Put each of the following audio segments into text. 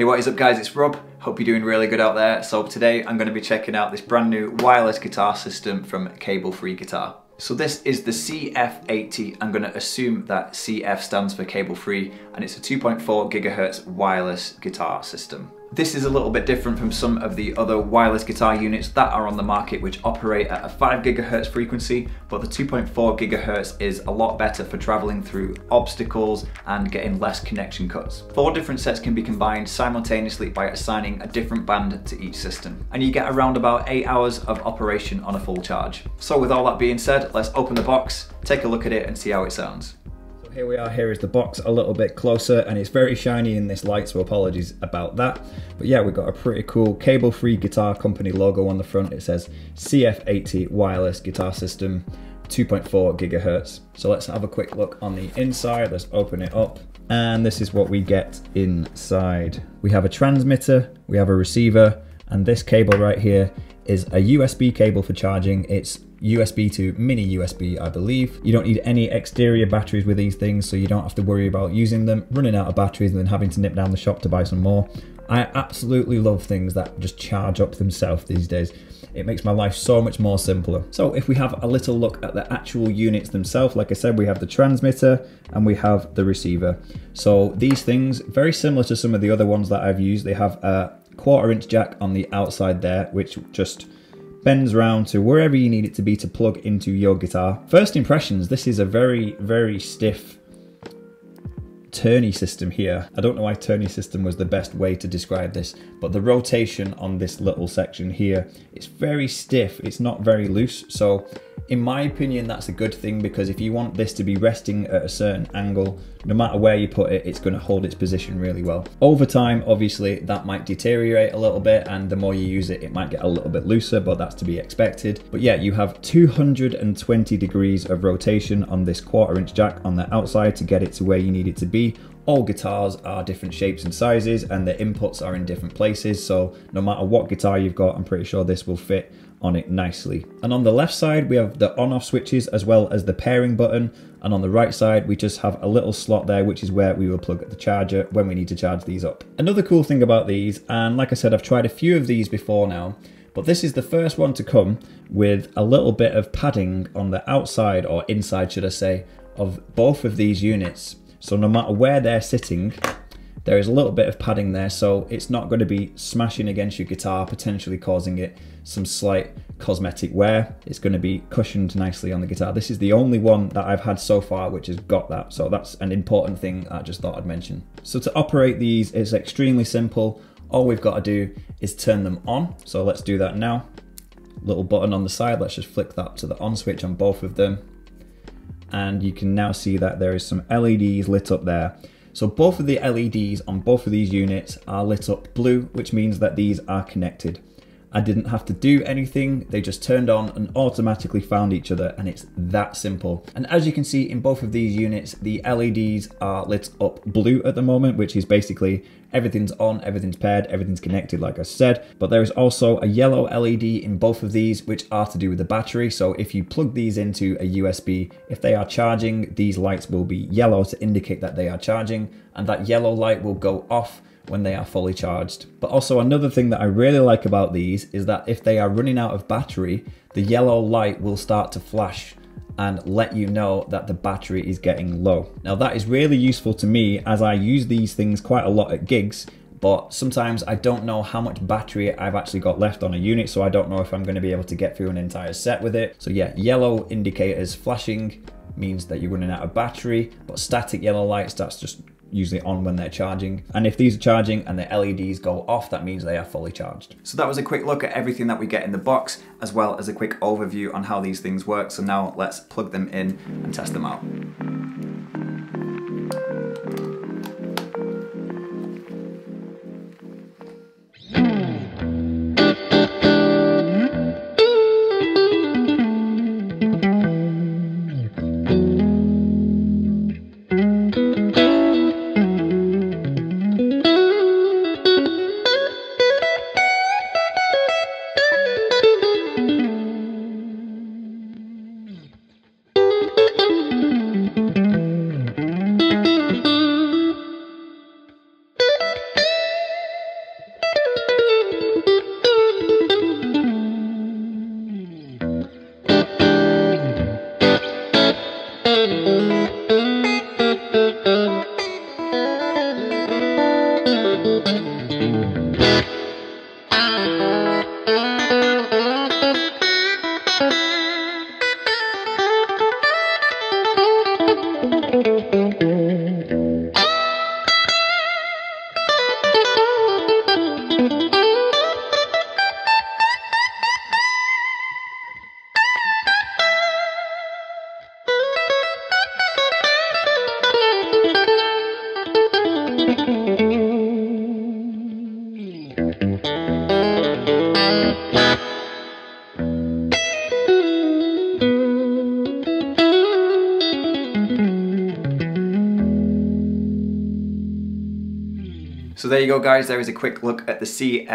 Hey, what is up guys? It's Rob. Hope you're doing really good out there. So today I'm going to be checking out this brand new wireless guitar system from Cable Free Guitar. So this is the CF80. I'm going to assume that CF stands for cable free and it's a 2.4 gigahertz wireless guitar system. This is a little bit different from some of the other wireless guitar units that are on the market which operate at a 5 gigahertz frequency, but the 2.4 gigahertz is a lot better for traveling through obstacles and getting less connection cuts. Four different sets can be combined simultaneously by assigning a different band to each system, and you get around about 8 hours of operation on a full charge. So with all that being said, let's open the box, take a look at it and see how it sounds here we are, here is the box a little bit closer and it's very shiny in this light, so apologies about that. But yeah, we've got a pretty cool cable-free guitar company logo on the front. It says CF80 wireless guitar system, 2.4 gigahertz. So let's have a quick look on the inside. Let's open it up. And this is what we get inside. We have a transmitter, we have a receiver, and this cable right here is a USB cable for charging. It's USB to mini USB, I believe. You don't need any exterior batteries with these things, so you don't have to worry about using them, running out of batteries and then having to nip down the shop to buy some more. I absolutely love things that just charge up themselves these days. It makes my life so much more simpler. So if we have a little look at the actual units themselves, like I said, we have the transmitter and we have the receiver. So these things, very similar to some of the other ones that I've used, they have a quarter inch jack on the outside there, which just bends round to wherever you need it to be to plug into your guitar. First impressions, this is a very, very stiff turny system here. I don't know why turny system was the best way to describe this, but the rotation on this little section here, it's very stiff, it's not very loose, so in my opinion, that's a good thing because if you want this to be resting at a certain angle, no matter where you put it, it's going to hold its position really well. Over time, obviously, that might deteriorate a little bit and the more you use it, it might get a little bit looser, but that's to be expected. But yeah, you have 220 degrees of rotation on this quarter inch jack on the outside to get it to where you need it to be all guitars are different shapes and sizes and the inputs are in different places so no matter what guitar you've got I'm pretty sure this will fit on it nicely. And on the left side, we have the on off switches as well as the pairing button. And on the right side, we just have a little slot there, which is where we will plug the charger when we need to charge these up. Another cool thing about these, and like I said, I've tried a few of these before now, but this is the first one to come with a little bit of padding on the outside or inside, should I say, of both of these units. So no matter where they're sitting, there is a little bit of padding there, so it's not going to be smashing against your guitar, potentially causing it some slight cosmetic wear. It's going to be cushioned nicely on the guitar. This is the only one that I've had so far which has got that, so that's an important thing I just thought I'd mention. So to operate these, it's extremely simple. All we've got to do is turn them on, so let's do that now. Little button on the side, let's just flick that to the on switch on both of them. And you can now see that there is some LEDs lit up there. So both of the LEDs on both of these units are lit up blue, which means that these are connected. I didn't have to do anything, they just turned on and automatically found each other and it's that simple. And as you can see in both of these units, the LEDs are lit up blue at the moment, which is basically everything's on, everything's paired, everything's connected like I said. But there is also a yellow LED in both of these, which are to do with the battery. So if you plug these into a USB, if they are charging, these lights will be yellow to indicate that they are charging and that yellow light will go off when they are fully charged. But also another thing that I really like about these is that if they are running out of battery, the yellow light will start to flash and let you know that the battery is getting low. Now that is really useful to me as I use these things quite a lot at gigs but sometimes I don't know how much battery I've actually got left on a unit so I don't know if I'm going to be able to get through an entire set with it. So yeah, yellow indicators flashing means that you're running out of battery, but static yellow lights, that's just usually on when they're charging. And if these are charging and the LEDs go off, that means they are fully charged. So that was a quick look at everything that we get in the box, as well as a quick overview on how these things work. So now let's plug them in and test them out. So there you go guys, there is a quick look at the CF80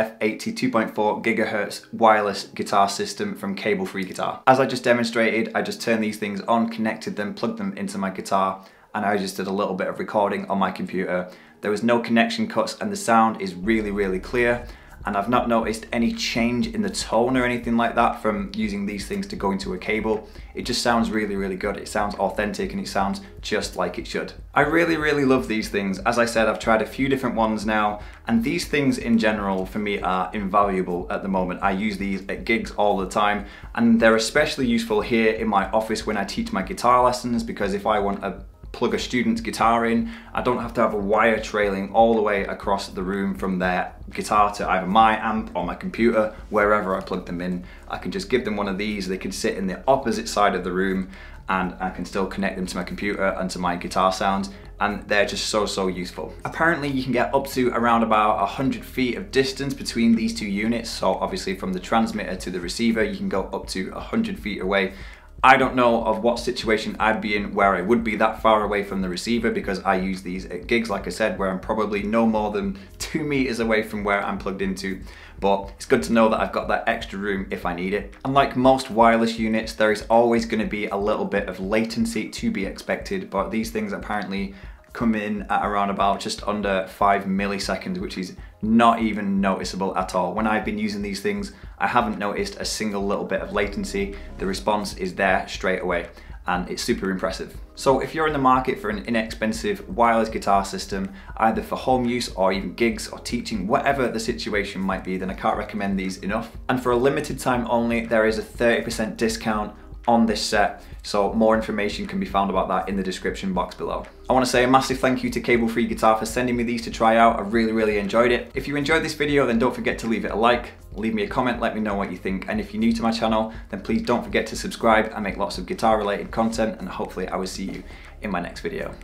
2.4 gigahertz wireless guitar system from Cable Free Guitar. As I just demonstrated, I just turned these things on, connected them, plugged them into my guitar, and I just did a little bit of recording on my computer. There was no connection cuts and the sound is really, really clear and I've not noticed any change in the tone or anything like that from using these things to go into a cable. It just sounds really, really good. It sounds authentic and it sounds just like it should. I really, really love these things. As I said, I've tried a few different ones now, and these things in general for me are invaluable at the moment. I use these at gigs all the time, and they're especially useful here in my office when I teach my guitar lessons because if I want a plug a student's guitar in. I don't have to have a wire trailing all the way across the room from their guitar to either my amp or my computer, wherever I plug them in. I can just give them one of these, they can sit in the opposite side of the room and I can still connect them to my computer and to my guitar sounds and they're just so so useful. Apparently you can get up to around about 100 feet of distance between these two units so obviously from the transmitter to the receiver you can go up to 100 feet away I don't know of what situation I'd be in where I would be that far away from the receiver because I use these at gigs, like I said, where I'm probably no more than two meters away from where I'm plugged into. But it's good to know that I've got that extra room if I need it. Unlike most wireless units, there is always going to be a little bit of latency to be expected, but these things apparently come in at around about just under five milliseconds, which is not even noticeable at all. When I've been using these things, I haven't noticed a single little bit of latency. The response is there straight away and it's super impressive. So if you're in the market for an inexpensive wireless guitar system, either for home use or even gigs or teaching, whatever the situation might be, then I can't recommend these enough. And for a limited time only, there is a 30% discount on this set. So more information can be found about that in the description box below. I want to say a massive thank you to Cable Free Guitar for sending me these to try out. I really, really enjoyed it. If you enjoyed this video, then don't forget to leave it a like, leave me a comment, let me know what you think. And if you're new to my channel, then please don't forget to subscribe. I make lots of guitar related content and hopefully I will see you in my next video.